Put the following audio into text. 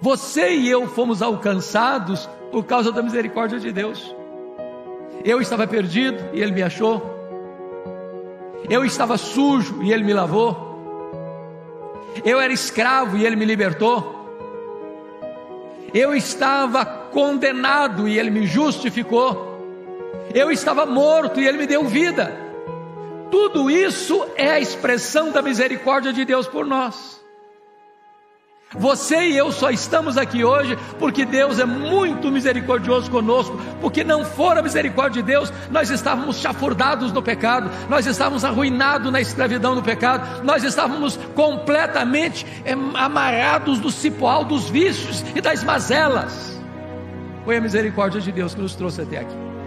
Você e eu fomos alcançados por causa da misericórdia de Deus. Eu estava perdido e Ele me achou. Eu estava sujo e Ele me lavou. Eu era escravo e Ele me libertou. Eu estava condenado e Ele me justificou. Eu estava morto e Ele me deu vida. Tudo isso é a expressão da misericórdia de Deus por nós. Você e eu só estamos aqui hoje porque Deus é muito misericordioso conosco, porque não for a misericórdia de Deus, nós estávamos chafurdados no pecado, nós estávamos arruinados na escravidão do pecado, nós estávamos completamente amarrados do cipoal dos vícios e das mazelas. Foi a misericórdia de Deus que nos trouxe até aqui.